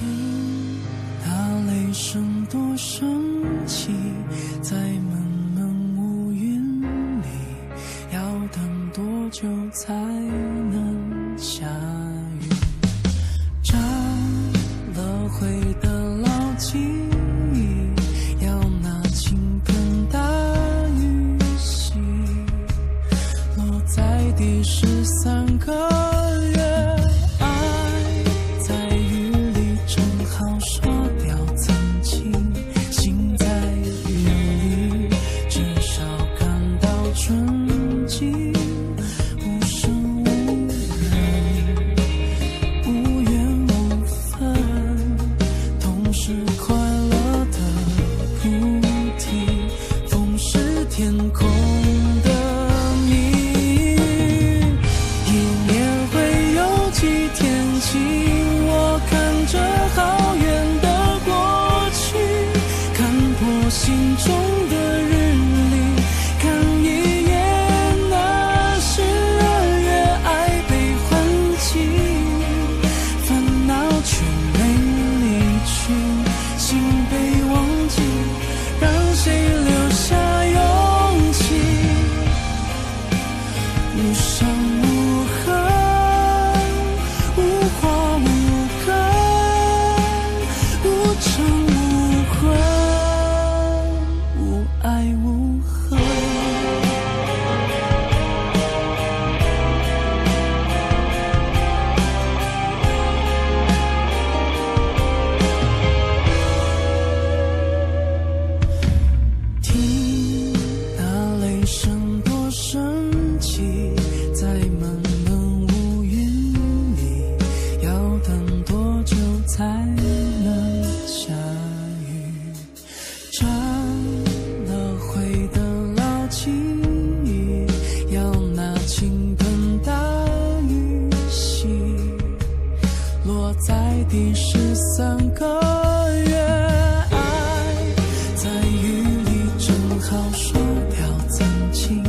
听那雷声多神奇，在闷闷乌云里，要等多久才能下雨？沾了灰的老记忆，要拿倾盆大雨洗，落在第十三个月。天空。爱要那倾盆大雨洗，落在第十三个月，爱在雨里正好说掉曾经。